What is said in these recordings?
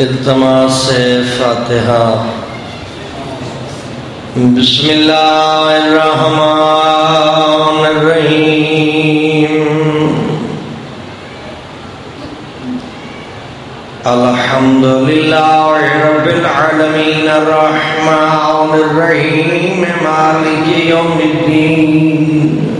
التماس سے فاتحہ۔ بسم اللہ الرحمن الرحیم۔ الحمد للہ رب العالمین الرحمن الرحیم، مالک یوم الدین۔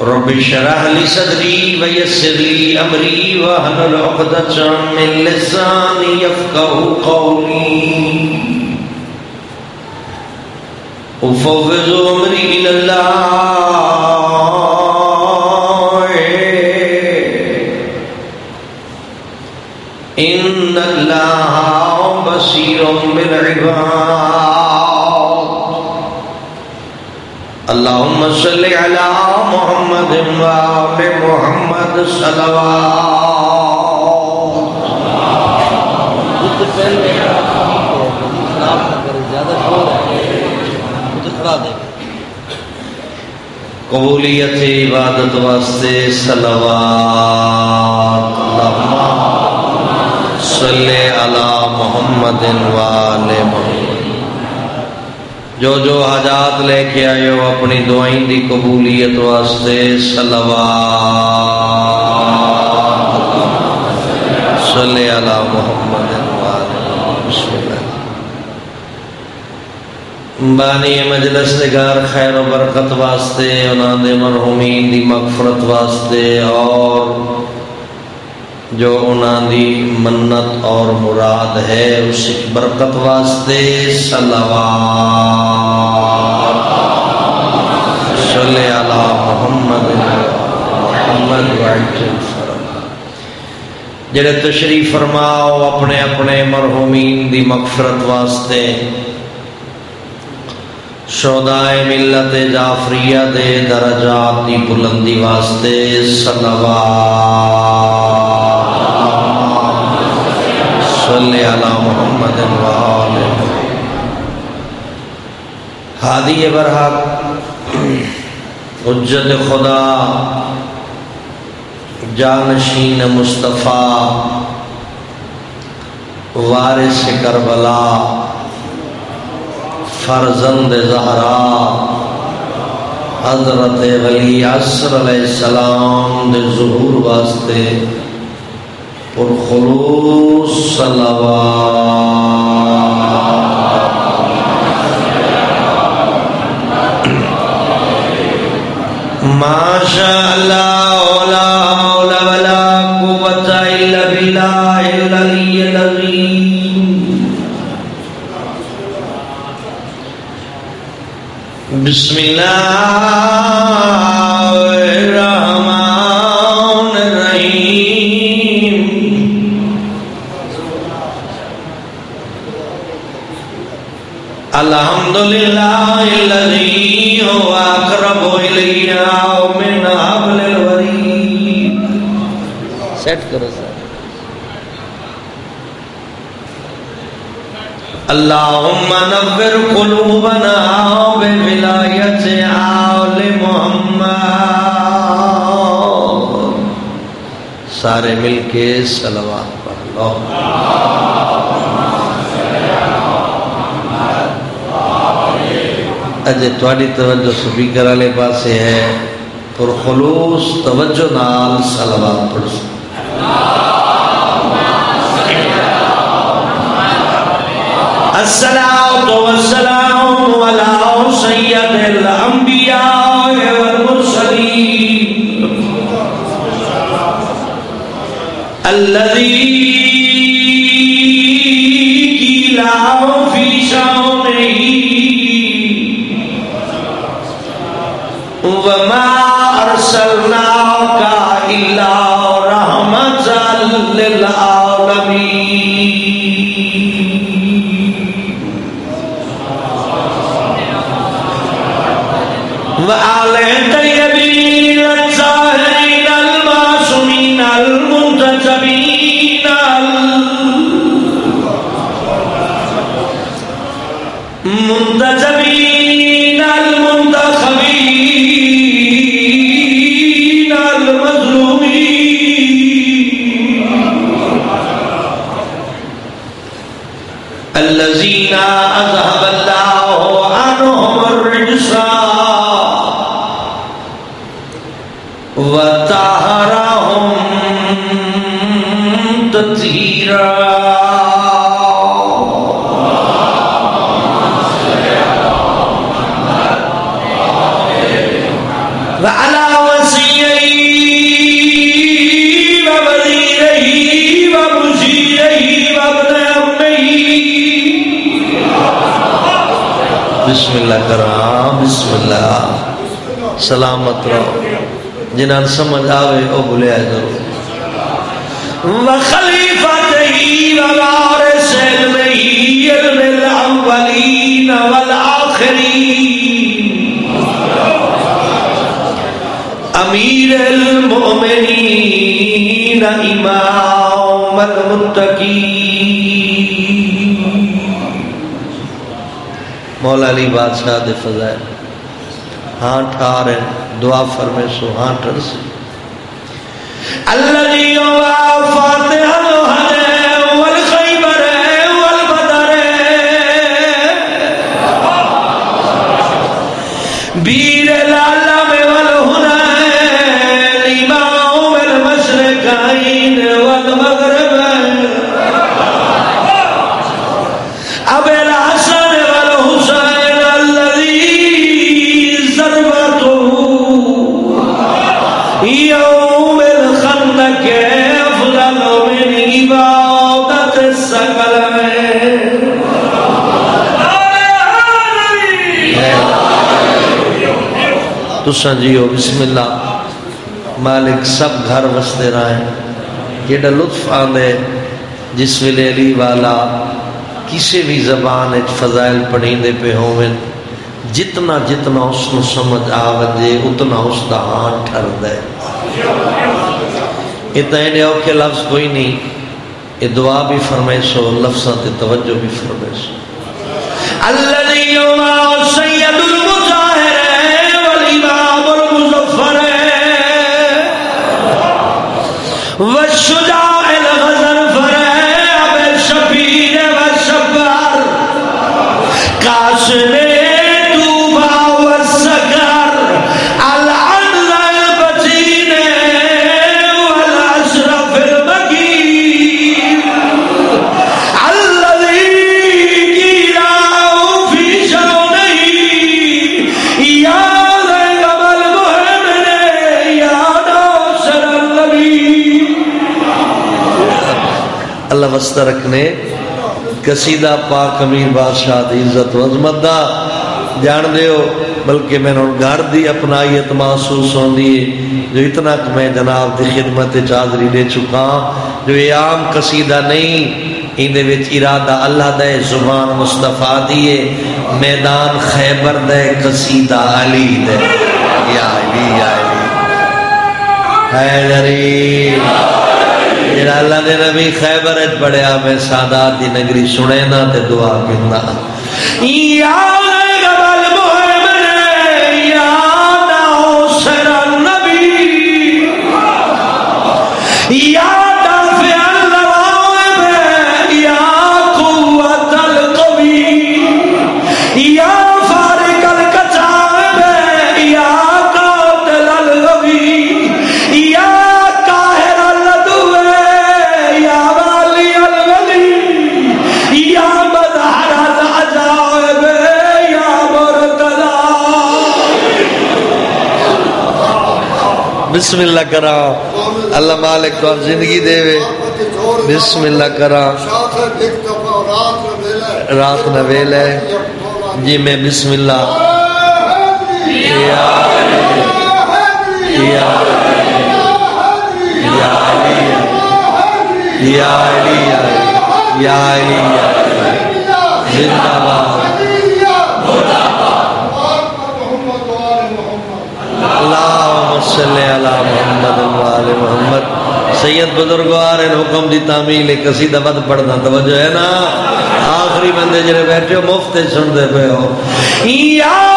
رب اشرح لي صدري ويسر لي امري واحلل عقدة من لساني يفقهوا قولي. افوض امري الى الله. ان الله بصير بالعباد. اللهم صل على محمد وآل محمد صلوات۔ قبولیت عبادت واسطے صلوات۔ اللہم صلی علی محمد وآل محمد۔ جو جو حاجات لے کے آئے ہو اپنی دعائیں دی قبولیت واسطے، صلوات۔ صلی علی محمد بانی مجلس نگار خیر و برکت واسطے، انہاں دے مرحومین دی مغفرت واسطے، اور جو انہاں دی منت اور مراد ہے اس کی برکت واسطے صلوات صلی علی محمد محمد وعجل جڑے تشریف فرماؤ اپنے اپنے مرحومین دی مغفرت واسطے شودائے ملت جعفریہ دے درجات دی بلندی واسطے صلوات صلی علی محمد وآل ہادی برحق حجت خدا، جانشین مصطفیٰ، وارث کربلا، فرزند زہرا، حضرت علی عصر علیہ السلام دے ظہور واسطے پر خلوص صلوات. ما شاء الله لا حول ولا قوة إلا بالله العلي العظيم. بسم الله. الحمد لله الذي هو أقرب إلينا من حبل الوريد سیٹ کرو سر۔ اللهم نور قلوبنا بولاية آل محمد۔ سارے مل کے سلوات پڑھ لو اجے تھوڑی توجہ سپیکر والے پاسے ہے پر خلوص توجہ نال سلوات پڑھ سکتے الصلاة والسلام على سيد الأنبياء والمرسلين الذي قيل في شأنه وما أرسلناك إلا رحمة للعالمين. وآل الطيبين الطاهرين المعصومين المنتجبين. المنتجبين الذين الله عنهم الرجس. وطهرهم تطهيرا. بسم اللہ کرام بسم اللہ سلامت رہو جنہاں سمجھ آوے او بلیا کرو وخلیفته ووارث علمه علم الاولین والآخرین امیر المؤمنین امام المتقین مولا علی بادشاہ دے فضائل۔ ہاں ٹھار ہیں، دعا فرمے سو ہاں ٹھر سے الذي هو فاتح تساں جیو، بسم اللہ۔ مالک سب گھر وستے رہے جیڑا لطف آندے، جس ویلے علی والا کسی بھی زبان اچ فضائل پڑھیں دے پہ ہوئن جتنا جتنا اس نو سمجھ آوجے اتنا اس دا ہاں ٹھر دے۔ اتنے اوکے لفظ کوئی نہیں، یہ دعا بھی فرمائے سو لفظات توجہ بھی فرمائے سو الذي يوم سيد والشجاع الغزر فرع بالشبيل والشبار. قاسم اللہ رکھنے، قصیدہ پاک امیر بادشاہ دی عزت و عظمت دا۔ جان دیو، بلکہ میں نے گھر دی اپنائیت محسوس ہوندی ہے جو اتنا کہ میں جناب دی خدمت چادری دے چکا ہاں، جو یہ عام قصیدہ نہیں، ان دے وچ ارادہ اللہ دے، زبان مصطفیٰ دیے میدان خیبر دے، قصیدہ علی دے۔ یا علی یا علی۔ حیدری جڑا اللہ دے نبی خیبر وچ پڑھیا میں سادات دی نگری سنے نا تے دعا کرنا۔ یا بسم اللہ کرا اللہ مالک تو زندگی دے وے۔ بسم اللہ کرا رات نویل ہے جی میں بسم اللہ۔ یا یا یا علی یا علی یا علی یا علی زندہ باد اللہم صلی علی محمد وآل محمد. سید بزرگوار ان حکم دی تعمیل ایک قصیدہ ود پڑھنا توجہ ہے نا؟ آخری بندے جڑے بیٹھے ہو، مفت سن دے پے ہو۔ یا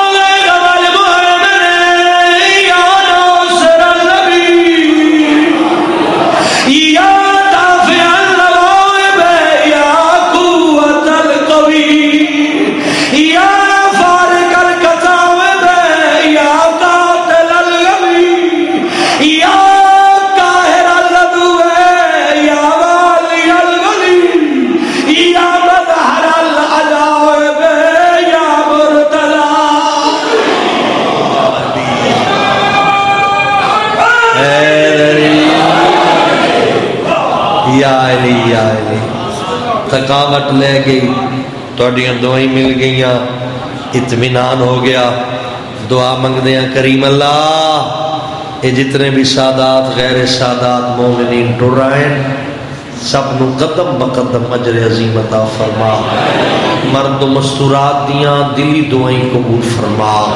تھکاوٹ لے گئی تھوڑیاں دعائیں مل گئیاں، اطمینان ہو گیا۔ دعا منگدے ہیں، کریم اللہ یہ جتنے بھی سادات، غیر سادات مومنین ٹر ہیں، سب نو قدم بقدم اجر عظیم عطا فرما۔ مرد و مستورات دیاں دلی دعائیں قبول فرما۔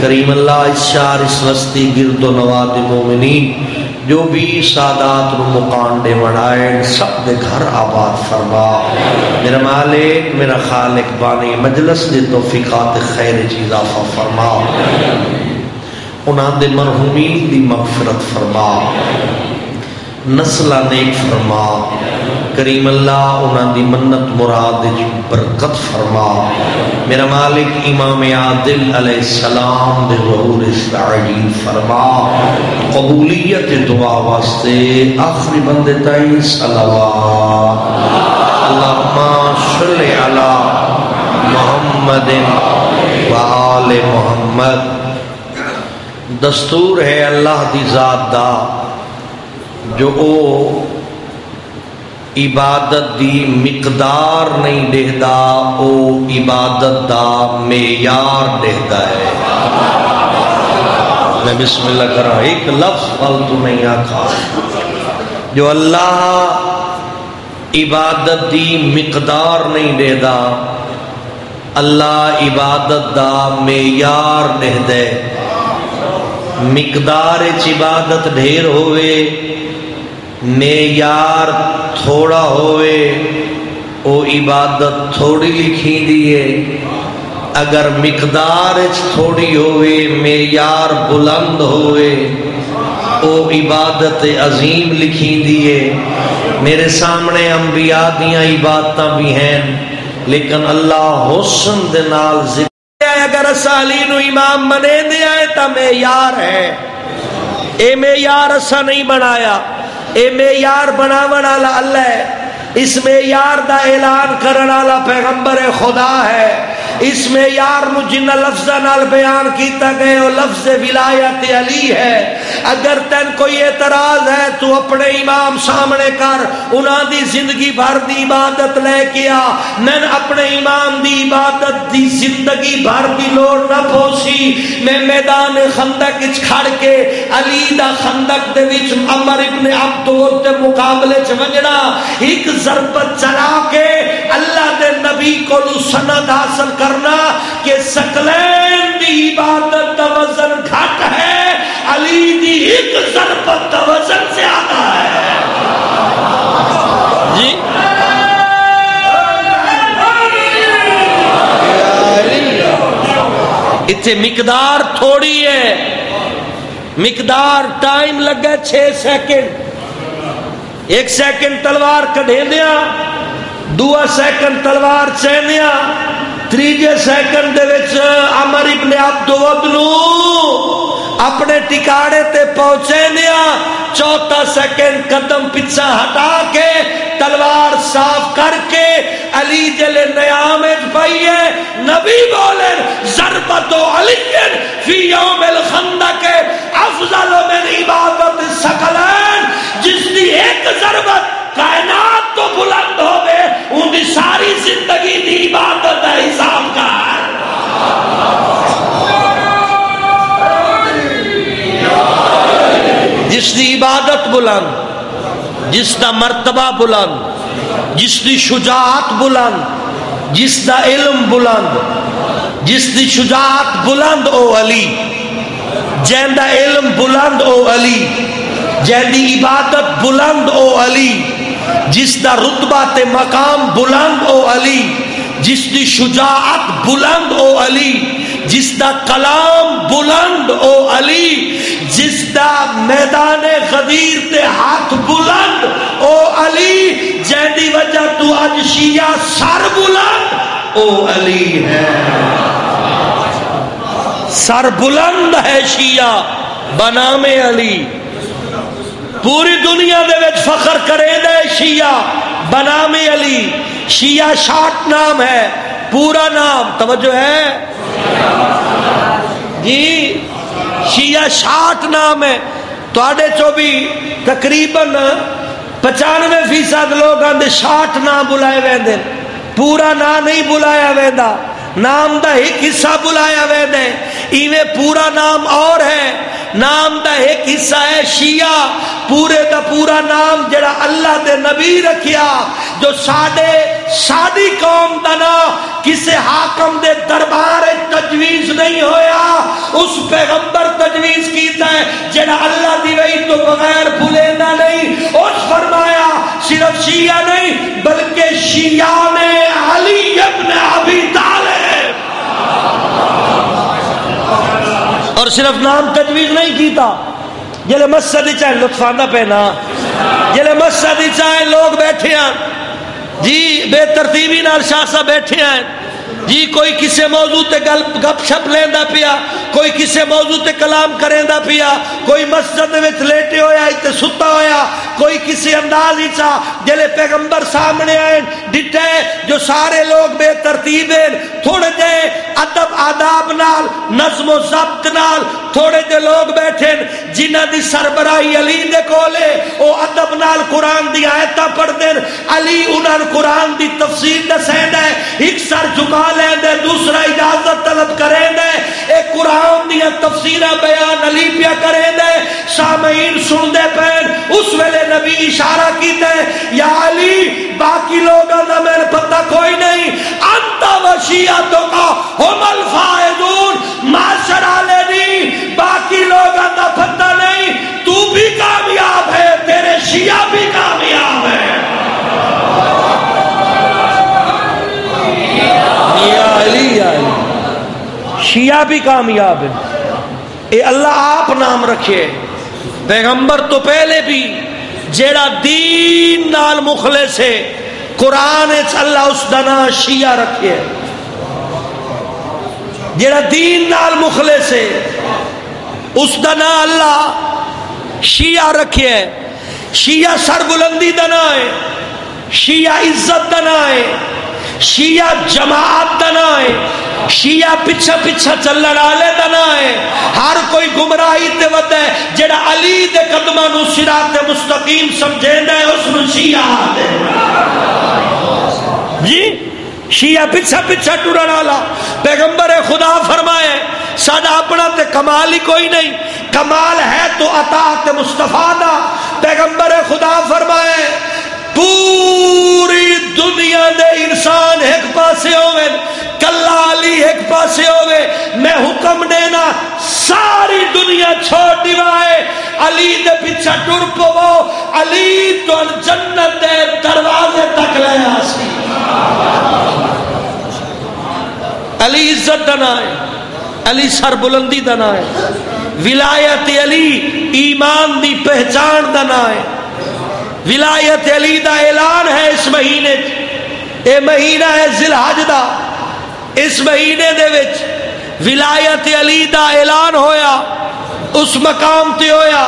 کریم اللہ، اس شار، اس وستی گرد و نواد مومنین جو بھی سادات نو مقانڈے بنائے، سب دے گھر آباد فرما۔ میرا مالک، میرا خالق، بانی مجلس دے توفیقات خیر چیز آفا فرما۔ انہاں دے مرحومین دی مغفرت فرما۔ نسلہ نیک فرما۔ کریم اللہ، انہاں دی منت مراد برکت فرما۔ میرا مالک امام عادل علیہ السلام دے ظہور استعجیل فرما۔ قبولیت دعا واسطے آخری بندے تائیں صلوات۔ اللہم صلی علی محمد و آل محمد۔ دستور ہے اللہ دی ذات دا، جو او عبادت دی مقدار نہیں دہدا او عبادت دا معیار دہدا ہے۔ میں بسم اللہ کر رہا ایک لفظ فالتو نہیں آکھا۔ جو اللہ عبادت دی مقدار نہیں دہدا اللہ عبادت دا معیار دہدے مقدار عبادت ڈھیر ہوئے معیار تھوڑا ہوئے، او عبادت تھوڑی لکھی دیئے اگر مقدار تھوڑی ہوئے، معیار بلند ہوئے، او عبادت عظیم لکھی دیئے میرے سامنے انبیاء دیاں عبادتاں بھی ہیں، لیکن اللہ حسن دے نال ذکر اگر سالی نو امام بنے دیا ہے تا معیار ہے۔ اے معیار اسا نہیں بنایا۔ اے معیار بناون والا اللہ ہے۔ اس معیار دا اعلان کرن والا پیغمبر خدا ہے۔ اس معیار نو جن لفظاں نال بیان کیتا گئے او لفظ ولایت علی ہے۔ اگر تن کوئی اعتراض ہے تو اپنے امام سامنے کر، انہاں دی زندگی بھر دی عبادت لے کے آ۔ میں اپنے امام دی عبادت دی زندگی بھر دی لوڑ نہ پوسی۔ میں میدان خندق وچ کھڑ کے علی دا خندق دے وچ عمر ابن عبدور دے مقابلے چ وجنا ایک ضربت چلا کے اللہ دے نبی کو سند حاصل کرنا کہ سکلین دی عبادت دا وزن گھٹ ہے، علی دی ایک ضربت دا وزن زیادہ ہے۔ جی۔ اتنے مقدار تھوڑی ہے۔ مقدار ٹائم لگا چھ سیکنڈ۔ ایک سیکنڈ تلوار کڈے دیا دوا سیکنڈ تلوار چہنیا تریجے سیکنڈ دے وچ عمر ابن عبد نو اپنے ٹکاڑے تے پہنچے دیا چوتھا سیکنڈ قدم پیچھا ہٹا کے تلوار صاف کر کے علی جلے نیام پائیے نبی بولے ضربت و علی فی یوم الخندق، افضل من عبادت سکلین۔ جس دی ایک ضربت کائنات تو بلند ہو گئے ان دی ساری زندگی دی عبادت ہے حساب کا جس دی عبادت بلند، جس دا مرتبہ بلند، جس دی شجاعت بلند، جس دا علم بلند، جس دی شجاعت بلند او علی۔ جین دا علم بلند او علی جین دی عبادت بلند او علی، جس دا رتبہ تے مقام بلند او علی، جس دی شجاعت بلند او علی، جس دا کلام بلند او علی، جس دا میدان غدیر تے ہاتھ بلند او علی جین دی وجہ تو آج شیعہ سر بلند او علی ہے۔ سر بلند ہے شیعہ، بنام علی۔ پوری دنیا دے وچ فخر کرے دے شیعہ بنام علی، شیعہ شاٹ نام ہے، پورا نام، توجہ ہے؟ جی شیعہ شاٹ نام ہے۔ توڑے چو بھی تقریباً پچانوے فیصد لوگ آندے شاٹ نام بلائے ویندے۔ پورا نام نہیں بلایا ویندا۔ نام دا ایک حصہ بلایا ویندے ایویں پورا نام اور ہے۔ نام دا ایک حصہ ہے شیعہ۔ پورے دا پورا نام جڑا اللہ دے نبی رکھیا، جو ساڑے سادی قوم دا نا، کسے حاکم دے دربار تجویز نہیں ہویا۔ اس پیغمبر تجویز کیتا ہے، جڑا اللہ دی وئی تو بغیر بھولینا نہیں۔ اس فرمایا، صرف شیعہ نہیں، بلکہ شیعہ نے علی ابن ابی طالب اور صرف نام تجویز نہیں کیتا۔ جلے مسجد چاہے لطفانہ پہنا۔ جلے مسجد چاہے لوگ بیٹھے ہیں جی بے ترتیبی نال شاہ صاحب بیٹھے ہیں جی کوئی کسے موضوع تے گپ شپ لیندا پیا، کوئی کسے موضوع تے کلام کریندا پیا، کوئی مسجد وچ لیٹے ہویا تے ستا ہویا۔ کوئی کسی انداز ہی چاہ جلے پیغمبر سامنے آئیں ڈٹے جو سارے لوگ بے ترتیب ہیں، تھوڑے دے ادب، آداب نال، نظم و ضبط نال تھوڑے دے لوگ بیٹھے جنہ دی سربراہی علی دے کولے، او ادب نال قرآن دی آیتہ پڑھ دیں علی انہاں قرآن دی تفسیر دے سین ہے ایک سر جھکا لیں دے، دوسرا اجازت طلب کریں دے، ایک قرآن دی تفسیر بیان علی پیا کریں دے، سامعین سن دے پین اس ویلے نبی اشارہ کی دے یا علی، باقی لوگوں دا میرے پتہ کوئی نہیں۔ انتا وشیعتوں کا ہم الفائدون معاشر آلینی باقی لوگوں دا پتہ نہیں۔ تو بھی کامیاب ہے، تیرے شیعہ بھی کامیاب ہے۔ یا علی یا علی۔ شیعہ بھی کامیاب ہے۔ اے اللہ، آپ نام رکھے پیغمبر تو پہلے بھی جیڑا دین نال مخلص ہے، قرآن اللہ، اس دنا شیعہ رکھے جیڑا دین نال مخلص ہے، اس دنا اللہ شیعہ رکھے شیعہ سر بلندی دنا ہے، شیعہ عزت دنا ہے۔ شیعہ جماعت دنا ہے، شیعہ پچھا پچھا چلن آلے دنا ہے۔ ہر کوئی گمراہی تے ود ہے، جڑا علی دے قدمہ نو صراط مستقیم سمجھیں دے اس نو شیعہ دے جی؟ شیعہ پچھا پچھا ٹورن آلا پیغمبر خدا فرمائے سادہ اپنا تے کمال ہی کوئی نہیں۔ کمال ہے تو اطاعت مصطفیٰ دا۔ پیغمبر خدا فرمائے پوری دنیا دے انسان ایک پاسے ہوئے کلا علی ایک پاسے ہوئے میں حکم دینا ساری دنیا چھوڑ دیوائے علی دے پیچھا ٹر پو علی تو جنت دے دروازے تک لے آسی علی عزت دنا ہے، علی سر بلندی دنا ہے، ولایت علی ایمان دی پہچان دنا ہے۔ ولایت علی دا اعلان ہے اس مہینے اے مہینہ ہے ذلحج دا اس مہینے دے وچ ولایت علی دا اعلان ہویا، اس مقام تے ہویا۔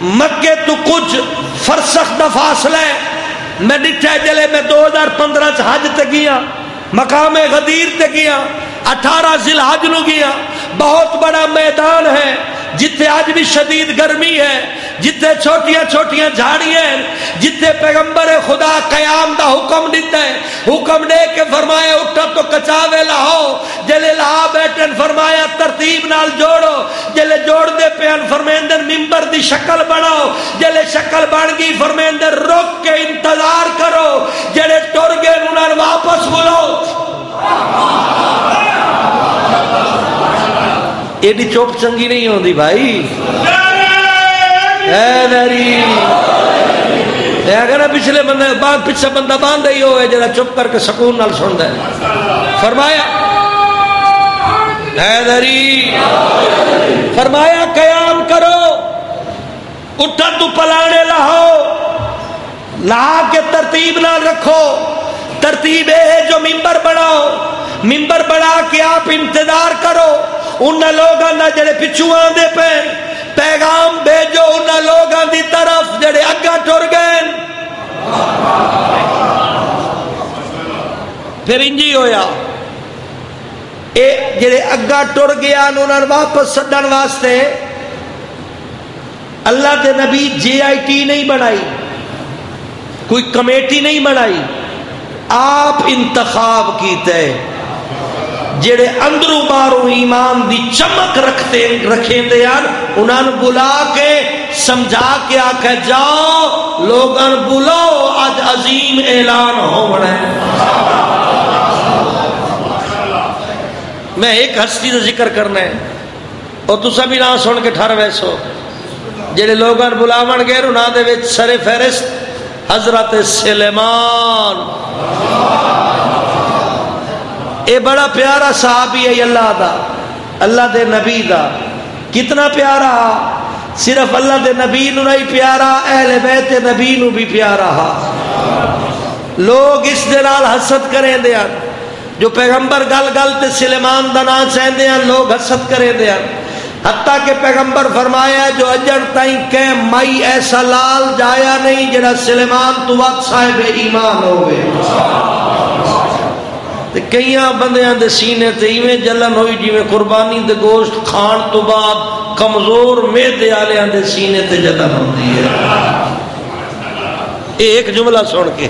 مکے تو کچھ فرسخ دا فاصلہ ہے۔ میں ڈٹھے جلے میں دو ہزار پندرہ چ حج تے گیا مقام غدیر تے گیا، اٹھارہ ذلحج نو گیا۔ بہت بڑا میدان ہے، جتھے آج بھی شدید گرمی ہے، جتھے چھوٹیاں چھوٹیاں جھاڑیاں جتھے پیغمبر خدا قیام دا حکم دیتا ہے۔ حکم دے کے فرمایا اٹھا تو کچاوے لاؤ جلے لا بیٹھن، فرمایا، ترتیب نال جوڑو۔ جلے جوڑ دے پیان فرمیندر ممبر دی شکل بناؤ۔ جلے شکل بن گئی فرمیندر رک کے انتظار کرو۔ جلے ٹر گئے انہوں واپس بولو ایڈی چوپ چنگی نہیں ہوندی بھائی۔ اگر پچھلے بندے بعد پچھے بندہ باندھ ہی ہوئے جڑا چپ کر کے سکون نال سن دے فرمایا اے فرمایا قیام کرو۔ اٹھا تو پلانے لاؤ لا کے ترتیب نہ رکھو۔ ترتیب ہے جو ممبر بناؤ، ممبر بنا کے آپ انتظار کرو۔ ان لوگوں کا جڑے پچھو آدھے پہ پیغام بھیجو ان لوگوں کی طرف، جڑے اگا ٹر گئے پھر انجی ہویا۔ اے جڑے اگا ٹر گیا انہوں واپس سڈن واسطے، اللہ کے نبی جے آئی ٹی نہیں بنائی، کوئی کمیٹی نہیں بنائی۔ آپ انتخاب کیتے جڑے اندروں باروں ایمان دی چمک رکھتے رکھیں دے یار انہاں نو بلا کے سمجھا کے آکھے، جاؤ، لوگاں بلاؤ، آج عظیم اعلان ہونا ہے۔ میں ایک ہستی کا ذکر کرنا ہے۔ اور تو سبھی نہ سن کے ٹھر ویسو۔ جڑے لوگاں بلاون گے انہاں دے وچ سر فہرست حضرت سلیمان۔ اے بڑا پیارا صحابی ہے اللہ دا، اللہ دے نبی دا۔ کتنا پیارا، صرف اللہ دے نبی نو نہیں پیارا، اہل بیت نبی نو بھی پیارا ہا۔ لوگ اس دلال حسد کریں دے جو پیغمبر گل گل تے سلیمان دا نا چاہندے ہیں لوگ حسد کریں دے حتیٰ کہ پیغمبر فرمایا جو اجر تائیں کہ مائی ایسا لال جایا نہیں جڑا سلیمان تو وقت صاحب ایمان ہوئے۔ تے کئیاں بندیاں دے سینے تے ایویں جلن ہوئی جویں قربانی دے گوشت کھان تو بعد کمزور میدے آلیاں دے سینے تے جلن ہوندی ہے۔ ایک جملہ سن کے۔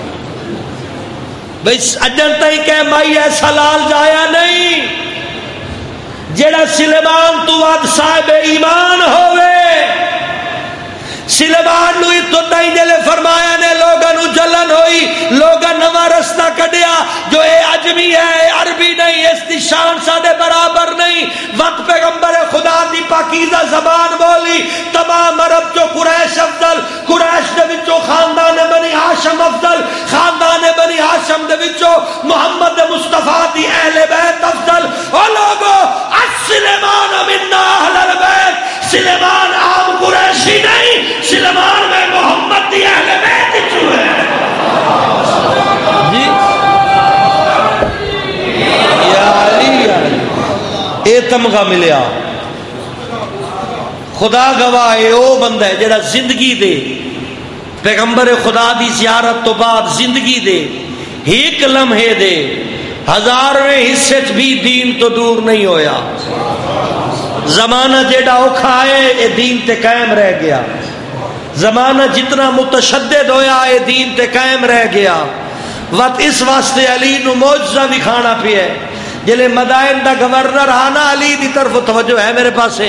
بھئی اجر تائیں کہ مائی ایسا لال جایا نہیں۔ جڑا سلیمان تو ود صاحب ایمان ہوئے سلیمان نو تو نہیں جلے فرمایا نے، لوگاں نو جلن ہوئی، لوگاں نواں رستہ کڈیا جو اے اجمی ہے، اے عربی نہیں اس دی شان ساڈے برابر نہیں۔ وقت پیغمبر خدا دی پاکیزہ زبان بولی، تمام عرب جو قریش افضل، قریش دے وچوں خاندان بنی ہاشم افضل، خاندان بنی ہاشم دے وچوں محمد مصطفی دی اہل بیت افضل۔ او لوگو سلیمان منا اہل البیت سلیمان عام قریشی نہیں، سلیمان میں محمد دی اہل بیت جو ہے۔ جی۔ اے تمغہ ملیا۔ خدا گواہ اے او بندہ ہے جڑا زندگی دے۔ پیغمبر خدا دی زیارت تو بعد زندگی دے۔ ایک لمحے دے۔ ہزارویں حصے بھی دین تو دور نہیں ہویا۔ زمانہ جیڑا اوکھا ہے، اے دین تے قائم رہ گیا۔ زمانہ جتنا متشدد ہویا، اے دین تے قائم رہ گیا۔ وقت اس واسطے علی نو موجزہ بھی کھانا پیے جلے مدائن دا گورنر آنا، علی دی طرف توجہ ہے میرے پاس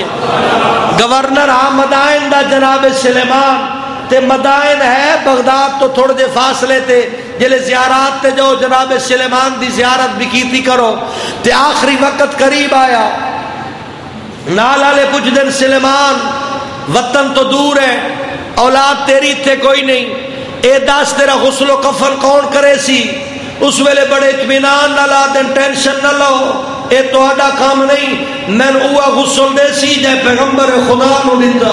گورنر آ، مدائن دا جناب سلیمان۔ تے مدائن ہے بغداد تو تھوڑے دے فاصلے تے۔ جلے زیارات تے جو جناب سلیمان دی زیارت بھی کیتی کرو۔ تے آخری وقت قریب آیا۔ نال والے کچھ دن سلیمان، وطن تو دور ہے، اولاد تیری تھے کوئی نہیں۔ اے داس تیرا غسل و کفن کون کرے سی؟ اس ویلے بڑے اطمینان نہ لا دین ٹینشن نہ لو۔ اے تو اڈا کام نہیں، میں اوہ غسل دے سی، جے پیغمبر خدا نو دیتا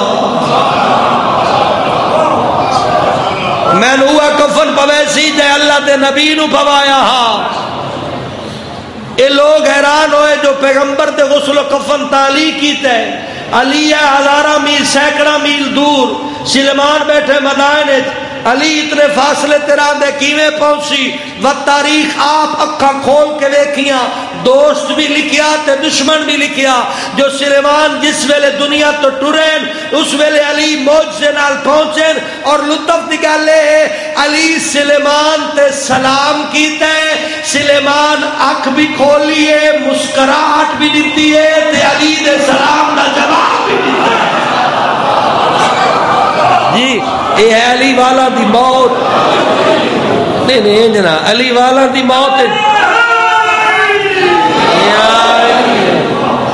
میں اوہ کفن پوے سی، جے اللہ دے نبی نو پوایا۔ ہاں اے لوگ حیران ہوئے جو پیغمبر دے غسل و کفن تعلی کیتے علی ہزارہ میل سینکڑا میل دور سلمان بیٹھے مدائن علی اتنے فاصلے تیرا دے کیویں پہنچی؟ و تاریخ آپ اکھا کھول کے دیکھیاں دوست بھی لکھیا تے دشمن بھی لکھیا، جو سلیمان جس ویلے دنیا تو ٹرین، اس ویلے علی موجے نال پہنچے اور لطف دی گل علی سلیمان تے سلام کیتا ہے سلیمان اکھ بھی کھولی ہے مسکراہٹ بھی دیتی ہے تے علی دے سلام دا جواب بھی دیتا ہے۔ جی اے ہے علی والا دی موت۔ نہیں نہیں جنا علی والا دی موت۔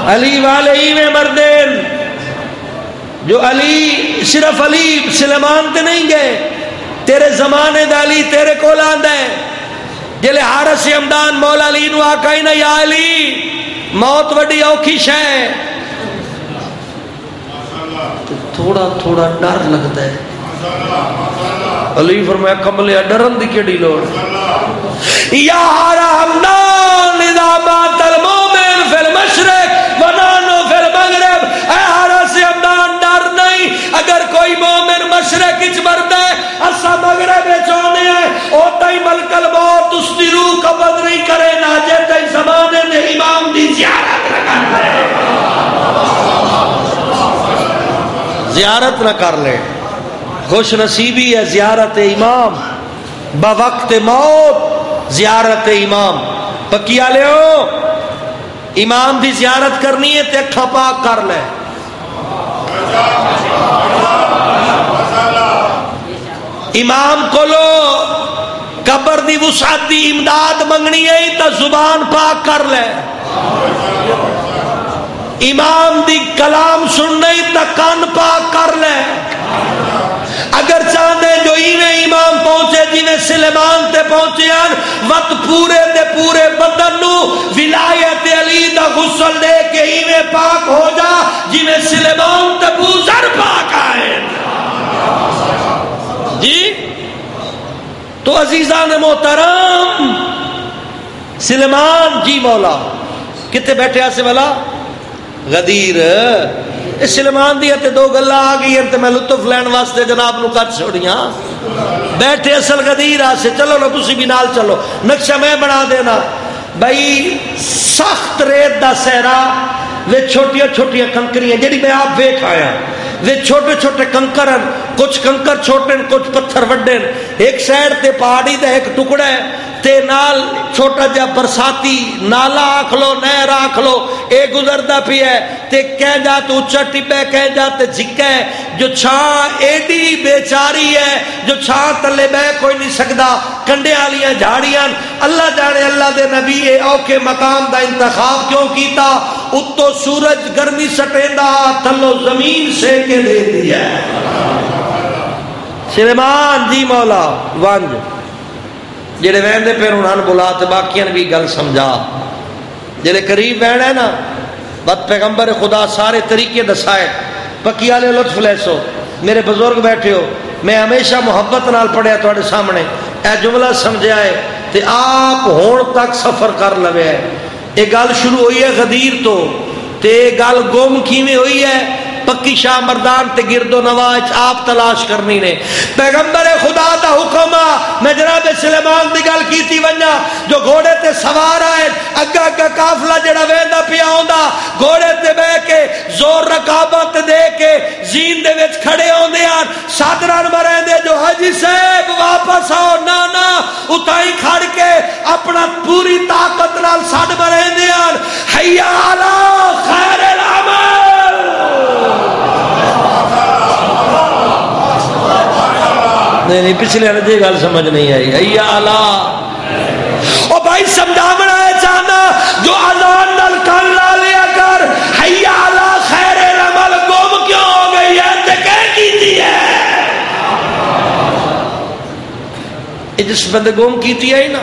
علی والے ہی میں مردین جو علی، صرف علی سلیمان تے نہیں گئے۔ تیرے زمانے دا علی تیرے کو لاندہ ہے۔ جلے حارس امدان مولا علی نو آکائی نا، یا علی، موت وڈی اوکھی شے تھوڑا تھوڑا ڈر لگتا ہے۔ علی فرمایا کملے ڈرن دی کیڑی لوڑ؟ یا ہارا ہمدان اذا مات المومن فی المشرق ونانو فی المغرب۔ اے ہارا سے ہمدان ڈر نہیں۔ اگر کوئی مومن مشرق اچ مرد ہے اسا مغرب چونے ہیں او تائی ملک الموت، اس دی روح قبض نہیں کرے ناجے تائی زمانے نے امام دی زیارت نہ کر لے زیارت نہ کر لے۔ خوش نصیبی ہے زیارت امام۔ بوقت موت زیارت امام۔ پکیا لے امام دی زیارت کرنی ہے تے اکھا پاک کر لے۔ امام کو لو قبر دی وسعت دی امداد منگنی ہے تا زبان پاک کر لے۔ امام دی کلام سننے تا کان پاک کر لے۔ اگر چاہتے جو ایویں امام پہنچے جویں سلیمان تے پہنچے ہیں، وقت پورے دے پورے بدن نو ولایت علی دا غسل دے کے ایویں پاک ہو جا جویں سلیمان تے بوزر پاک آئے۔ جی؟ تو عزیزان محترم، سلیمان جی مولا، کتے بیٹھے آسے والا غدیر. سلمان دی تے دو گلا آ گئی تے میں لطف لین واسطے جناب نو کٹ چھوڑیاں. بیٹھے اصل غدیر آ سے. چلو لو، تسی بھی نال چلو. نقشہ میں بنا دینا. بھائی، سخت ریت دا سہرا وہ چھوٹیاں چھوٹیاں کنکریاں جڑی میں آپ ویکھ آیا وہ چھوٹے چھوٹے کنکر ہیں، کچھ کنکر چھوٹے ہیں، کچھ پتھر وڈے ہیں. ایک سائڈ تے پہاڑی دا ایک ٹکڑا ہے تے نال چھوٹا جا برساتی، نالا آکھ لو، نہر آکھ لو، اے گزردہ پی ہے، تے کہہ جا تو اچھا ٹپے کہہ جا تے جھکے جو چھاں ایڈی بیچاری ہے، جو چھاں تلے بے کوئی نہیں سکدا، کنڈے آلیاں جھاڑیاں، اللہ جانے اللہ دے نبی، اے اوکے مقام دا انتخاب کیوں کیتا؟ اتو سورج گرمی سٹیندا، تھلو زمین سے کے دے دیا سلیمان جی مولا وانج جڑے وہدے پھر انہوں نے بلا تو باقی بھی گل سمجھا۔ جڑے قریب وہن ہے نا بد پیغمبر خدا سارے طریقے دسائے۔ پکی والے لطف لے سو۔ میرے بزرگ بیٹھے ہو، میں ہمیشہ محبت نال پڑھیا تے سامنے۔ اے جملہ سمجھا ہے تے آپ ہون تک سفر کر لوے ہے۔ یہ گل شروع ہوئی ہے غدیر تو۔ تے گل گم کیویں ہوئی ہے؟ پکی شاہ مردان تے گرد و نواز آپ تلاش کرنی نے۔ پیغمبر خدا دا حکم آ، میں جناب سلیمان دی گل کیتی ونجا، جو گھوڑے تے سوار آئے، اگا اگا کافلا جڑا ویندا پیا ہوندا، گھوڑے تے بہ کے زور رکابت دے کے زین دے وچ کھڑے ہوندے ہیں صدران مرندے جو حاجی صاحب واپس آؤ نا نا اتائی کھڑ کے اپنا پوری طاقت نال سڈ مرندے ہیں حیا علی خیر العمل۔ نہیں نہیں، پچھلے والے جی گل سمجھ نہیں آئی۔ ایا اللہ او بھائی، سمجھا بنا چاہنا، جو اذان نال کان لا لیا کر حیا اللہ خیر العمل، گم کیوں ہو گئی ہے؟ تے کہہ کیتی ہے؟ جس بندے گم کیتی ہے نا،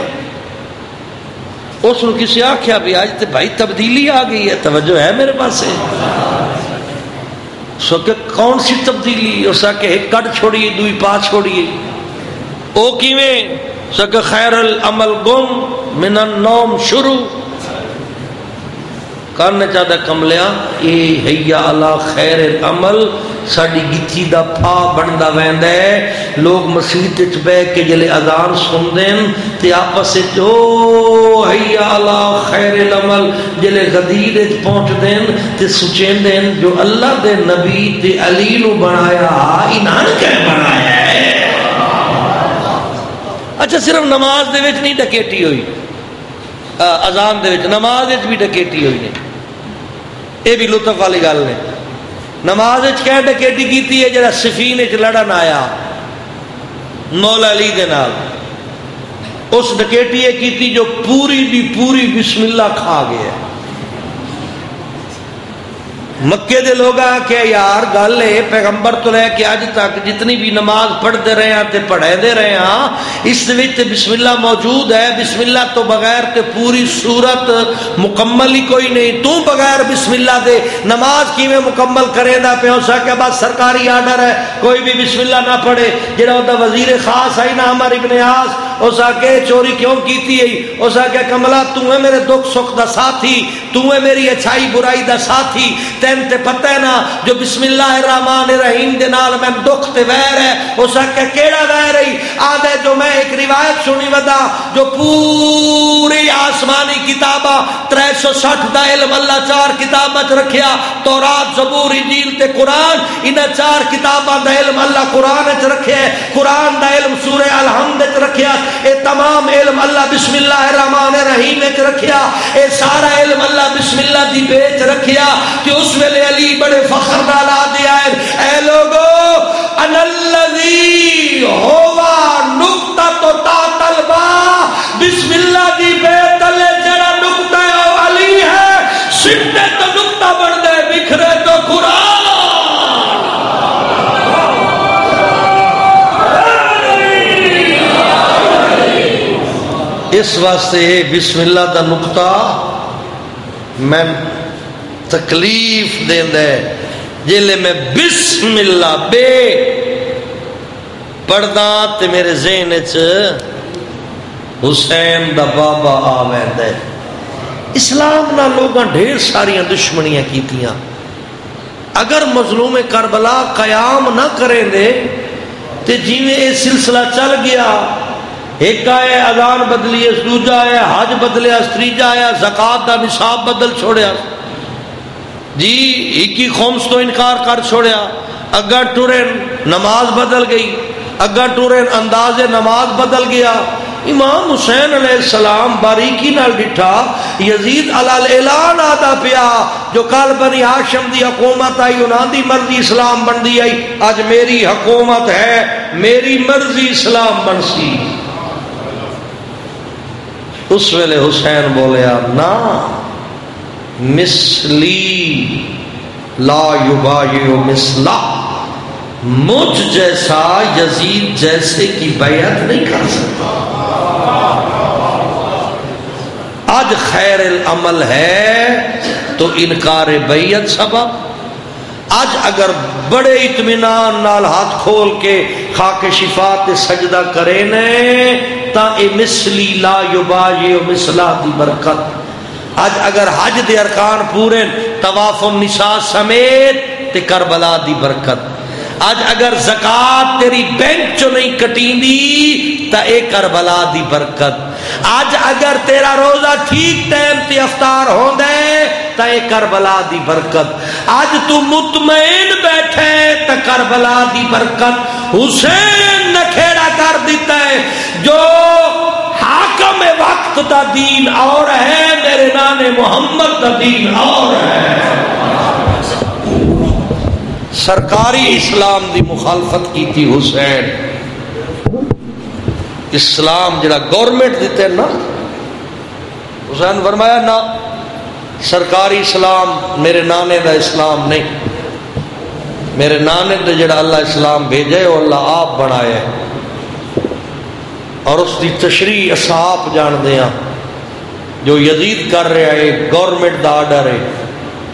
اس نے کسی آخیا بھی آج تے بھائی تبدیلی آ گئی ہے، توجہ ہے میرے پاس سو کہ کون سی تبدیلی اس کہ ایک کٹ چھوڑیے، دوئی پا چھوڑیے۔ او کیویں؟ سو کہ خیر العمل گم من النوم شروع۔ کرنا چاہتا کملیا اے حیا اللہ خیر عمل ساری گچی دا پھا بنتا ویندا ہے لوگ مسجد وچ بیٹھ کے جلے اذان سنتے ہیں تے آپس حیا اللہ خیر العمل جلے غدیر پہنچتے ہیں تے سوچیندے ہیں جو اللہ دے نبی تے علی نو بنایا انہاں نے بنایا ہے اچھا صرف نماز دے وچ نہیں ڈکیٹی ہوئی اذان دے وچ، نماز وچ بھی ڈکیٹی ہوئی ہے یہ بھی لطف والی گل نے نماز کیا ڈکیٹی کی ہے جڑا سفین لڑن آیا؟ مولا علی دے نال۔ اس ڈکیٹی کی جو پوری دی پوری بسم اللہ کھا گیا مکے دے لوگ کہ یار گل ہے پیغمبر تو لے کے اج تک جتنی بھی نماز پڑھتے رہے ہیں تے پڑھے دے رہے ہیں، اس وچ بسم اللہ موجود ہے۔ بسم اللہ تو بغیر تے پوری صورت مکمل ہی کوئی نہیں۔ تو بغیر بسم اللہ دے نماز کیویں مکمل کرے دا پہ ہو سکے بس سرکاری آرڈر ہے۔ کوئی بھی بسم اللہ نہ پڑھے، جڑا دا وزیر خاص ہے نا ہمارے ابن عاص اس آگے چوری کیوں کیتی ہے؟ اس آگے کملا، تو ہے میرے دکھ سکھ دا ساتھی، تو ہے میری اچھائی برائی دا ساتھی۔ تین تے پتہ ہے نا، جو بسم اللہ الرحمن الرحیم دے نال میں دکھ تے ویر ہے، اس آگے کیڑا ویر ہے؟ آدھے جو میں ایک روایت سنی ودا، جو پوری آسمانی کتابہ ترے سو سٹھ دا علم اللہ، چار کتابہ رکھیا، تورات زبور انجیل تے قرآن انہیں چار کتابہ دا علم اللہ قرآن رکھے قرآن دا علم سورہ الحمد رکھیا۔ اے تمام علم اللہ بسم اللہ الرحمن الرحیم وچ رکھیا، اے سارا علم اللہ بسم اللہ دی بیچ رکھیا کہ اس ویلے علی بڑے فخر نال دیا اے لوگو ان الذی اس واسطے بسم اللہ دا نقطہ میں تکلیف دیندا ہے۔ جلے میں بسم اللہ بے پڑھدا تے میرے ذہن وچ حسین دا بابا آ ہے۔ اسلام نہ لوگاں ڈھیر ساری دشمنیاں کیتیاں۔ اگر مظلوم کربلا قیام نہ کریں دے، تے جیویں یہ سلسلہ چل گیا ایک آئے اذان بدلی اس دوجا ہے حج بدلیا تیجا آیا، زکات دا نصاب بدل چھوڑیا۔ جی ایک ہی خومس تو انکار کر چھوڑیا۔ اگر ٹورین نماز بدل گئی، اگر ٹورین انداز نماز بدل گیا، امام حسین علیہ السلام باریکی نال ڈٹھا یزید اعلان آتا پیا، جو کل بنی ہاشم دی حکومت آئی، انہاں دی مرضی اسلام بن دی آئی، آج میری حکومت ہے، میری مرضی اسلام بن سی۔ اس ویلے حسین بولیا نا مسلی لا یبایو مسلا مجھ جیسا یزید جیسے کی بیعت نہیں کر سکتا۔ آج خیر العمل ہے تو انکار بیعت سبب۔ اج اگر بڑے اطمینان نال ہاتھ کھول کے خاک شفا سجدہ کرے نے، تا اے مثلی لا یبا یہ مثلا دی برکت۔ اج اگر حج دے ارکان پورے، طواف النساء سمیت تے کربلا دی برکت۔ آج اگر زکات تیری بینک چو نہیں کٹیں دی تا اے کربلا دی برکت۔ آج اگر تیرا روزہ ٹھیک ٹائم تے افطار ہوں دے تا اے کربلا دی برکت۔ آج تو مطمئن بیٹھے، تا کربلا دی برکت۔ حسین نکھیڑا کر دیتا ہے، جو حاکم وقت دا دین اور ہے، میرے نان محمد دا دین اور ہے۔ سرکاری اسلام دی مخالفت کی تھی حسین۔ اسلام جڑا گورنمنٹ دیتے نا، حسین فرمایا نا سرکاری اسلام میرے نانے دا اسلام نہیں۔ میرے نانے دا جڑا اللہ اسلام بھیجے وہ اللہ آپ بنائے اور اس کی تشریح اصحاب جان دیا جو یزید کر رہا ہے گورنمنٹ دا آرڈر ہے۔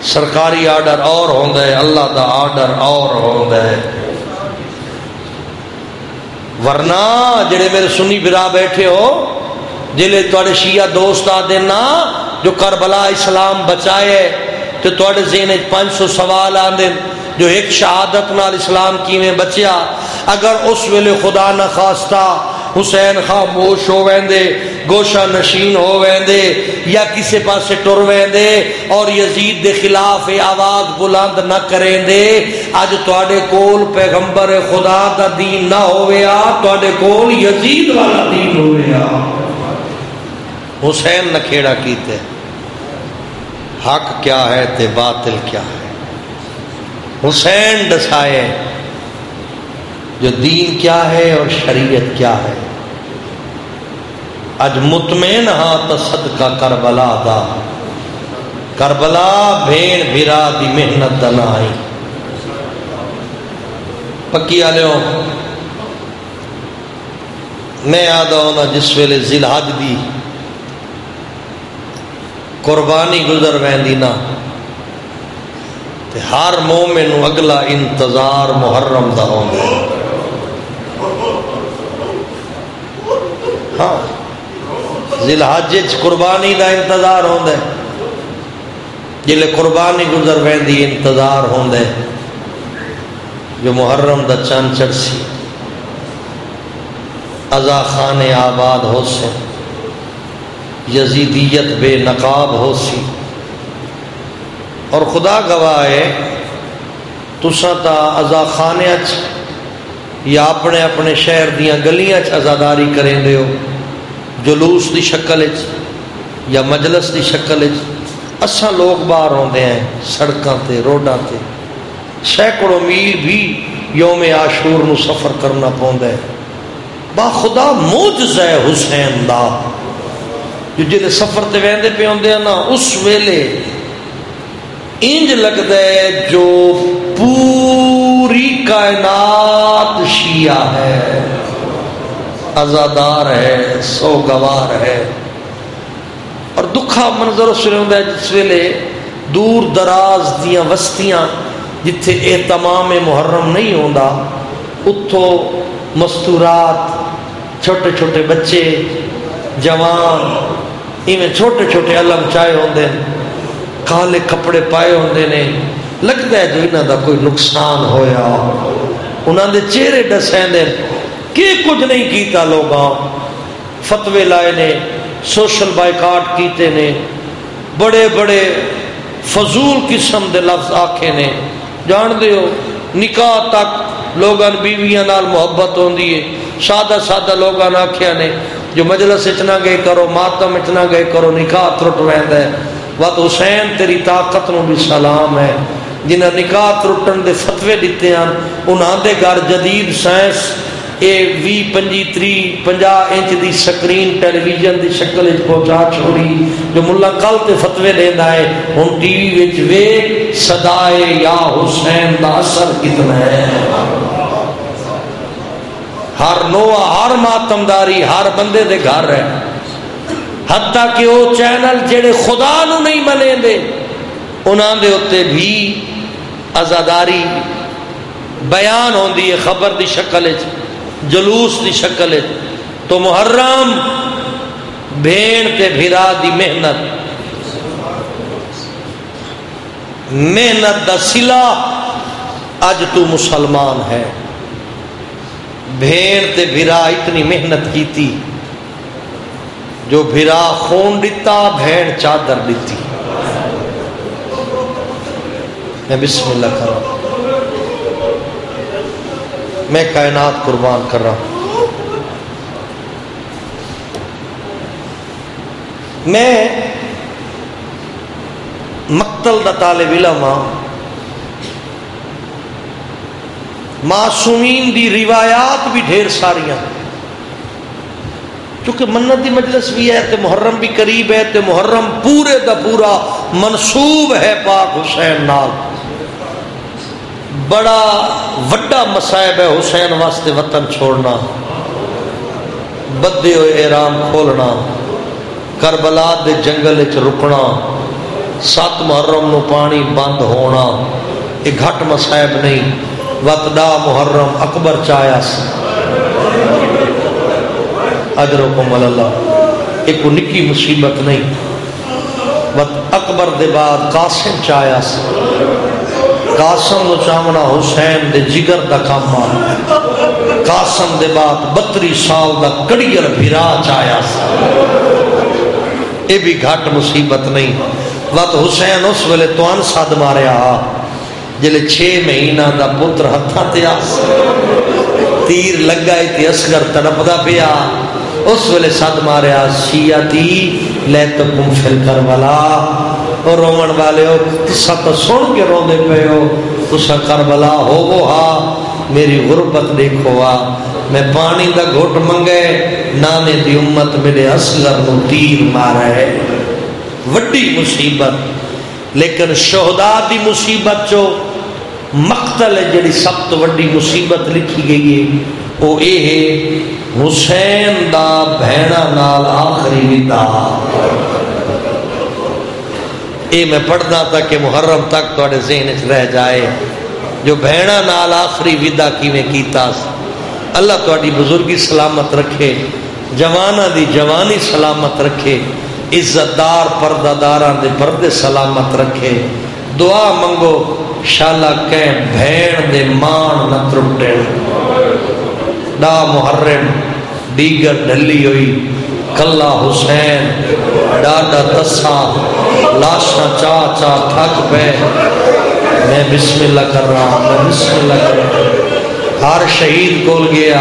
سرکاری آرڈر اور ہوتا ہے اللہ دا آرڈر اور ہوتا ہے ورنہ جڑے میرے سنی برا بیٹھے ہو، جلے تھوڑے شیعہ دوست آ دینا جو کربلا اسلام بچائے، تو تھوڑے ذہن پانچ سو سوال آدھے جو ایک شہادت نال اسلام کی میں بچیا؟ اگر اس ویلے خدا نہ خواستہ حسین خاموش ہو ویندے گوشہ نشین ہو ویندے یا کسی پاسے ٹر ویندے اور یزید دے خلاف آواز بلند نہ کریں دے اج تواڈے کول پیغمبر خدا دا دین نہ ہویا تواڈے کول یزید والا دین ہویا حسین نہ کھیڑا کیتے حق کیا ہے تے باطل کیا ہے؟ حسین دسائے۔ جو دین کیا ہے اور شریعت کیا ہے۔ اج مطمئن ہاں تو صدقہ کربلا دا۔ کربلا بھین بھرا دی محنت دا نہ آئی پکی آلیوں، میں یاد آنا جس ویلے زلحج دی قربانی گزر ویندی نا۔ تے ہر مومن اگلا انتظار محرم دا ہوندا۔ ہاں۔ ذل حج قربانی دا انتظار ہوندا ہے۔ جلے قربانی گزر ویندی انتظار ہوندا ہے۔ جو محرم دا چند چڑسی ازا خان آباد ہو سے۔ یزیدیت بے نقاب ہو سی۔ اور خدا گواہ ہے تسا تا ازا خانے اچ یا اپنے اپنے شہر دیاں گلیاں ازاداری کریں دے ہو، جلوس دی شکل اچ یا مجلس دی شکل اچ اساں لوگ باہر ہوندے ہیں سڑکاں تے، روڈاں تے۔ سینکڑوں میل بھی یوم عاشور نو سفر کرنا پوندا ہے۔ با خدا معجزہ ہے حسین دا۔ جو جلے سفر تے ویندے پہ ہوندے ہیں نا، اس ویلے انج لگتا ہے جو پوری کائنات شیعہ ہے ازادار ہے، سوگوار ہے۔ اور دکھا منظر اس ویلے ہے جس ویلے دور دراز دیاں وستیاں جتھے اہتمام محرم نہیں ہوندا، اتھو مستورات، چھوٹے چھوٹے بچے، جوان، ایویں چھوٹے چھوٹے علم چائے ہوندے کالے کپڑے پائے ہوندے نے لگتا ہے جو انہوں دا کوئی نقصان ہویا۔ انہوں دے چہرے ڈسیں دے کہ کچھ نہیں کیتا لوگاں؟ فتوے لائے نے، سوشل بائیکاٹ کیتے نے، بڑے بڑے فضول قسم دے لفظ آکھے نے۔ جان دے ہو، نکاح تک لوگاں بیویاں نال محبت ہوندی ہے۔ سادہ سادہ لوگاں آکھیا نے، جو مجلس اتنا گئے کرو، ماتم اتنا گئے کرو، نکاح ترٹ ویند ہے۔ وقت حسین تیری طاقت نو بھی سلام ہے۔ جنہیں نکاح ترٹن دے فتوے دیتے ہیں انہاں دے گھر جدید سائنس، اے وی پنجی تری پنجا انچ دی سکرین ٹیلی ویژن دی شکل اچ پہنچا چھوڑی، جو ملا کل تے فتوے لینا ہے، ہن ٹی وی وچ ویکھ صدائے یا حسین دا اثر کتنا ہے۔ ہر نوہ ہر ماتمداری، ہر بندے دے گھر ہے۔ حتیٰ کہ وہ چینل جڑے خدا نو نہیں منے دے، انہاں دے ہوتے بھی ازاداری بیان ہوندی ہے خبر دی شکل جلوس دی شکل تو محرم، بھین تے بھرا دی محنت۔ محنت دا سلا اج تو مسلمان ہے۔ بھین تے بھرا اتنی محنت کی تھی جو بھرا خون دیتا، بھین چادر دیتی۔ میں بسم اللہ کر رہا ہوں۔ میں کائنات قربان کر رہا ہوں۔ میں مقتل دا طالب علم ہاں۔ معصومین دی روایات بھی ڈھیر ساریاں۔ چونکہ منت دی مجلس بھی ہے تے محرم بھی قریب ہے تے محرم پورے دا پورا منصوب ہے پاک حسین نال۔ بڑا وڈا مسائب ہے حسین واسطے وطن چھوڑنا، بدے ہوئے احرام کھولنا، کربلا دے جنگل چ رکنا، سات محرم نو پانی بند ہونا یہ گھٹ مسائب نہیں۔ وطدا محرم اکبر چایا اجرکم اللہ ایک نکی مصیبت نہیں۔ وقت اکبر دے بعد قاسم چایا قاسم نو چامنا حسین دے جگر دا کام آ قاسم دے بعد بتری سال دا کڑیر بھرا چایا سا۔ اے بھی گھٹ مصیبت نہیں۔ وقت حسین اس ویلے توان ساد ماریا۔ جلے چھ مہینہ دا پتر ہتھا تے آس تیر لگا تے اسگر تڑپ دا پیا۔ اس ویلے ساد ماریا شیعتی لے تو کم فل کربلا۔ اور رومن والے ہو تسا سن کے رو دے پے ہو تسا کربلا ہو وہ ہا، میری غربت دیکھو آ میں پانی دا گھٹ منگے، نانے دی امت میرے اصغر نو تیر مارا ہے وڈی مصیبت، لیکن شہداء دی مصیبت جو مقتل ہے، جڑی سب تو وڈی مصیبت لکھی گئی ہے، وہ اے ہے، حسین دا بہنا نال آخری ودا۔ اے میں پڑھنا تھا کہ محرم تک تھوڑے ذہن رہ جائے۔ جو بہنا نال آخری ودا کیویں کیتا اللہ تہاڈی بزرگی سلامت رکھے جوانہ دی جوانی سلامت رکھے عزت دار پردہ داراں دے پردے سلامت رکھے۔ دعا منگو، شالا کہ بھین دے مان نہ ترٹے ڈا محرم، دیگر ڈلی ہوئی، کلا حسین، ڈاڈا تسا لاشا چا چا تھک پہ میں بسم اللہ کر رہا ہوں، میں بسم اللہ کر رہا ہوں۔ ہر شہید کول گیا،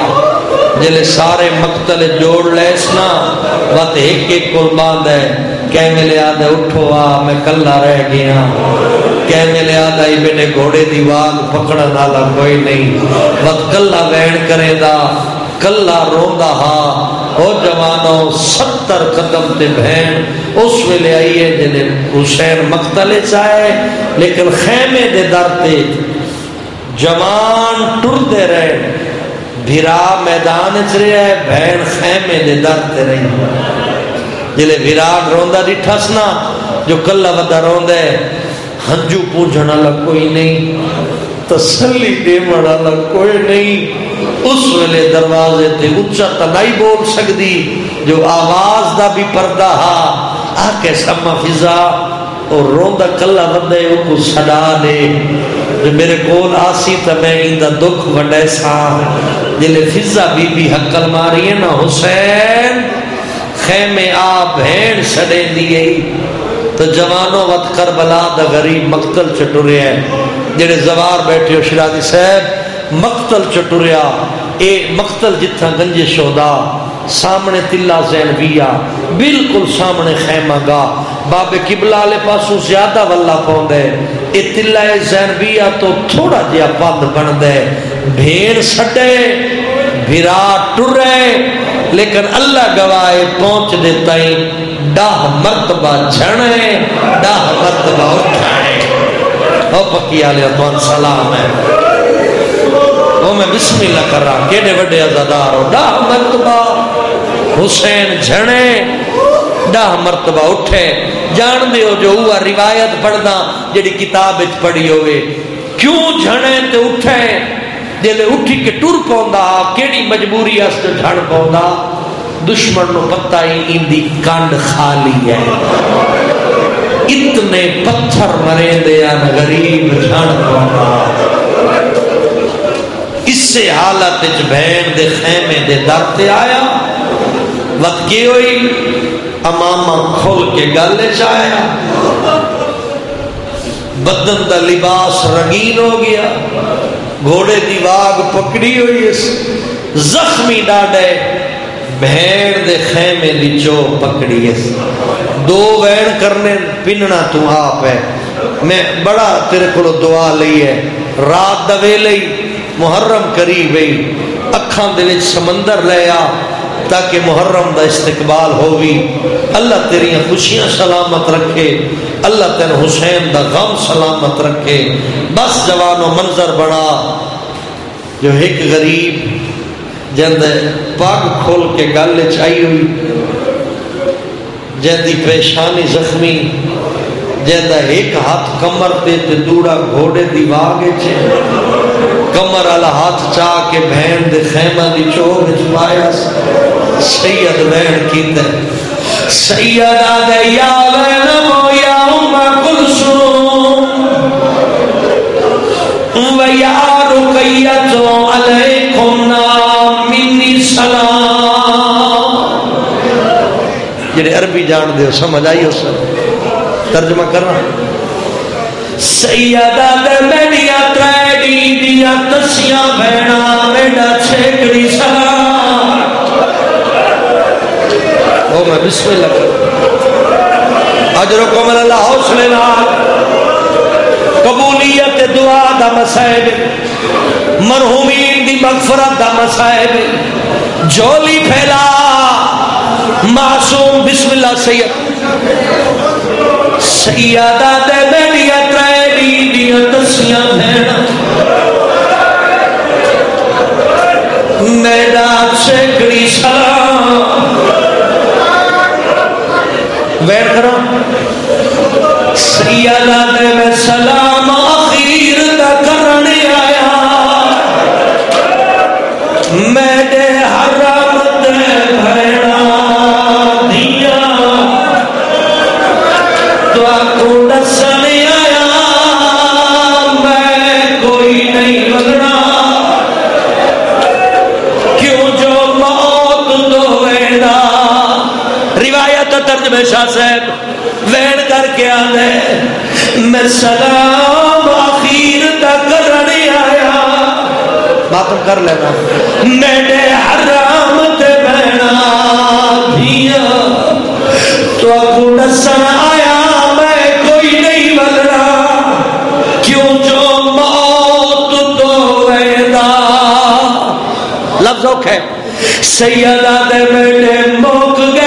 جلے سارے مقتل جوڑ لے سنا وقت ایک ایک کول باندھ ہے کہہ ملے آدھے، اٹھو آ، میں کلا رہ گیا۔ کہہ ملے آدھے بیٹے گھوڑے دی واگ پکڑا نالا کوئی نہیں۔ وقت کلا وین کرے دا کلا روندا ہا۔ او جوانو ستر قدم تے بہن اس ویلے آئیے جنے حسین مقتل چاہے، لیکن خیمے دے در تے جوان ٹر دے رہے بھرا میدان چ رہے ہے بہن خیمے دے در تے رہی۔ جلے وراٹ روندا ڈٹھا سنا جو کلا ودا روندا ہے، ہنجو پوجھنا لگ کوئی نہیں۔ تسلی دے مڑا لگ کوئی نہیں۔ اس ویلے دروازے تے اچا تا نہیں بول سکتی جو آواز دا بھی پردہ ہا۔ آ کے سما فضا، اور روندا کلا بندے او کو صدا دے۔ جو میرے کول آسی تا میں ایندا دکھ وڈے سا۔ جلے فضا بی بی حقل ماری ہے نا حسین، خیمے آ بھین چھڑے دیئے تو جوانوں وقت کربلا دا غریب مقتل چٹورے ہیں۔ جڑے زوار بیٹھے ہو شرادی صاحب، مقتل چٹوریا اے مقتل جتھا گنج شہدا سامنے تلا زینبیا بالکل سامنے خیمہ گا باب قبلہ لے پاسو زیادہ واللہ پاؤں دے اے تلا زینبیا تو تھوڑا جیا پند بن دے بھیر سٹے بھرا ٹرے، لیکن اللہ گواہ پہنچ دیتا ہی ڈاہ مرتبہ جھنے ڈاہ مرتبہ اٹھائے او پکی آلیا تو سلام ہے او میں بسم اللہ کر رہا کیڑے وڈے ازادار ہو ڈاہ مرتبہ حسین جھنے ڈاہ مرتبہ اٹھے جان دے ہو جو ہوا روایت پڑھنا جڑی کتاب اچ پڑھی ہوئے کیوں جھنے تے اٹھے جلے اٹھی کے ٹور پوندا کیڑی مجبوری اس تے جھڑ پوندا دشمن نو پتہ ہی اندی کانڈ خالی ہے اتنے پتھر مرے دیا غریب جھڑ پوندا اس حالت بہن دے خیمے دے در تے آیا وقت کی ہوئی امامہ کھول کے گلے چایا بدن دا لباس رنگین ہو گیا گھوڑے دی واگ پکڑی ہوئی اس زخمی ڈاڈے بھیڑ دے خیمے دی چو پکڑی اس دو وین کرنے پننا تو آپ ہے۔ میں بڑا تیرے کو دعا لئی ہے۔ رات دوے لئی محرم قریب گئی اکھاں دے وچ سمندر لیا تاکہ محرم دا استقبال ہوگی اللہ تیری خوشیاں سلامت رکھے۔ اللہ تین حسین دا غم سلامت رکھے۔ بس جوان و منظر بنا۔ جو ایک غریب جند پاک کھول کے گل چائی ہوئی۔ جندی پیشانی زخمی۔ جندہ ایک ہاتھ کمر دے تے دوڑا گھوڑے دی واگے چھے کمر والا ہاتھ چاہ کے بہن دے خیمہ دی چوہ وچ پایا۔ سید بہن کیتے سیدہ دے یا وینم یا ام کلسوم و یا رقیت علیکم جان دے سمجھ آئی اس ترجمہ کرنا۔ سیدہ دے میڈیا تریڈی دیا تسیاں بہنا میڈا چھیکڑی سلام وہ میں بسم اللہ کر اجر و کمل اللہ حوصلے نال قبولیت دعا دا مسائب۔ مرحومین دی مغفرت دا مسائب۔ جولی پھیلا۔ معصوم، بسم اللہ، سید. سیادہ دے بیڈیا تریڈی دیا تسیاں بہنا. میرا چھیکڑی سلام. ویٹ کرو. سیادہ دے میں سلام آخیر دا کرنے آیا. میرے حرام دے بھیڑا. ترجمہ شاہ صاحب وین کر کے آنے میں سلام آخیر تک کرنے آیا۔ ماتم کر لینا۔ میرے حرام تے بہنا دیا۔ تو اکو نسن آیا میں کوئی نہیں بلنا کیوں جو موت تو ویدا۔ لفظ اوکھے۔ سیدہ دے بیٹے موک گئے۔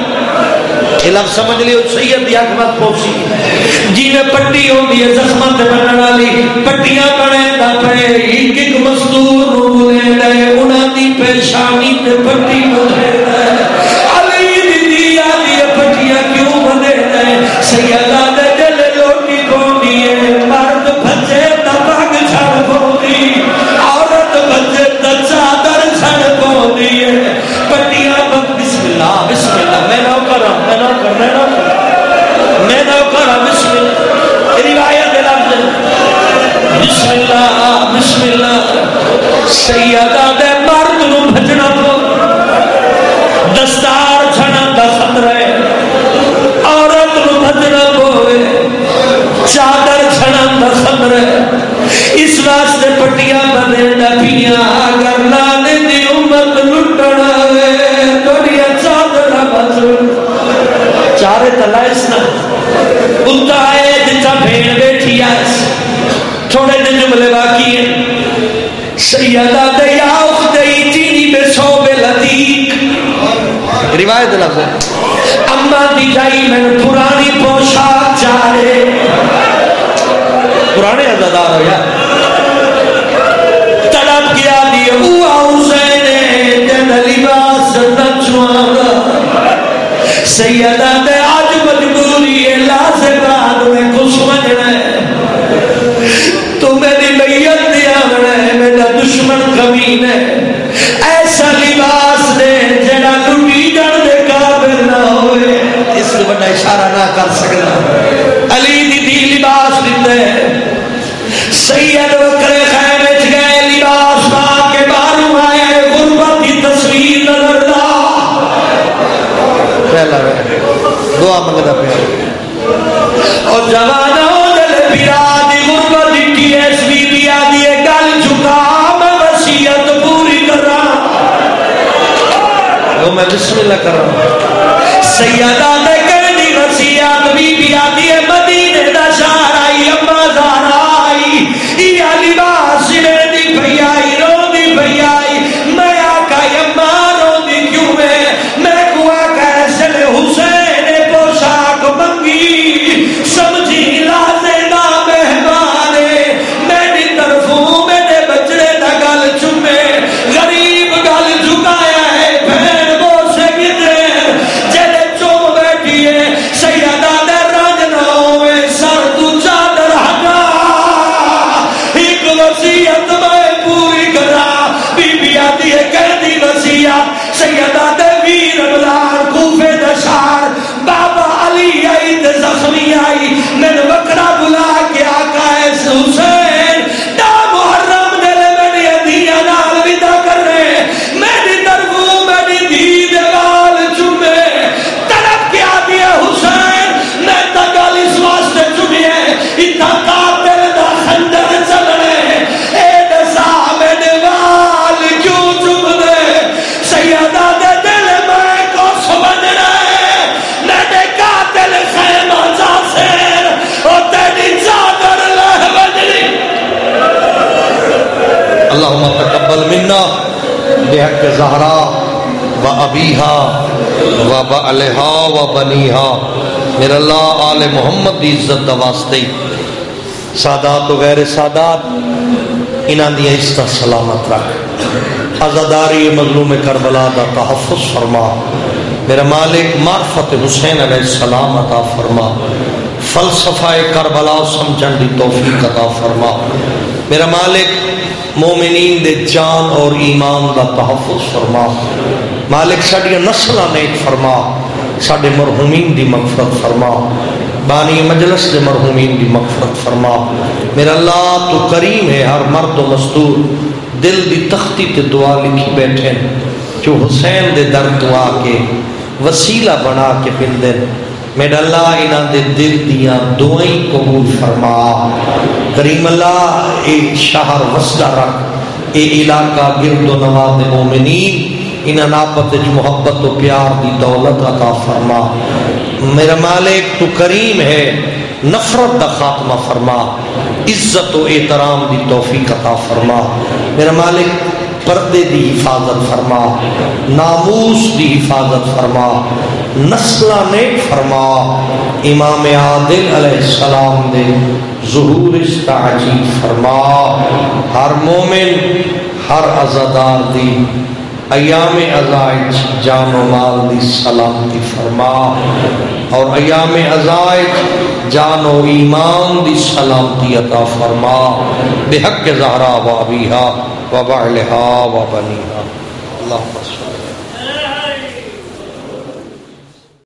لفظ سمجھ لیو، سید دی حکمت پوچھی جی میں پٹی ہوں دی زخمت بنن والی۔ پٹیاں بنے دا پے ایک ایک مزدور رو بولے دے۔ انہاں دی پیشانی تے پٹی بنے دے۔ علی دی دیا دی پٹیاں کیوں بنے دے؟ سید کرا میں نہ میں نہ کر بسم اللہ روایت لفظ بسم اللہ بسم اللہ۔ سیدہ وہ میں بسم اللہ کر رہا ہوں۔ سیدہ دے کہنی وسیعت بی بی آتی ہے مدینے دا شہر آئی، اما زہر آئی۔ یہ لباس میں دی بھئی آئی رو دی بھئی آئی۔ اللہم تقبل منا بحق زہرا و ابیہا و بعلہا و بنیہا۔ میرا اللہ، آل محمد دی عزت دا واسطے۔ سادات و غیر سادات، انہاں دی عزت سلامت رکھ۔ ازاداری مظلوم کربلا دا تحفظ فرما۔ میرا مالک معرفت حسین علیہ السلام عطا فرما۔ فلسفہ کربلا سمجھن دی توفیق عطا فرما۔ میرا مالک مومنین دے جان اور ایمان دا تحفظ فرما۔ مالک ساڈیاں نسلاں نیک فرما۔ ساڈے مرحومین دی مغفرت فرما۔ بانی مجلس دے مرحومین دی مغفرت فرما۔ میرا اللہ تو کریم ہے ہر مرد و مستور دل دی تختی تے دعا لکھی بیٹھے۔ جو حسین دے در دعا کے وسیلہ بنا کے پندن میرا اللہ انہاں دے دل دیاں دعائیں قبول فرما۔ کریم اللہ، اے شہر وسدہ رکھ۔ اے علاقہ گرد و نواز مومنین انہاں ناپت جو محبت و پیار دی دولت عطا فرما۔ میرا مالک، تو کریم ہے، نفرت دا خاتمہ فرما۔ عزت و احترام دی توفیق عطا فرما۔ میرا مالک پردے دی حفاظت فرما، ناموس دی حفاظت فرما، نسلہ نیک فرما۔ امام عادل علیہ السلام دے ظہور استعجیل فرما، ہر مومن، ہر ازادار دی، ایام ازائج جان و مال دی سلامتی فرما۔ اور ایام ازائج جان و ایمان دی سلامتی عطا فرما۔ بحق زہرا و وبعلها و اللهم